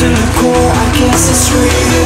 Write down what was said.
to the core, I guess it's real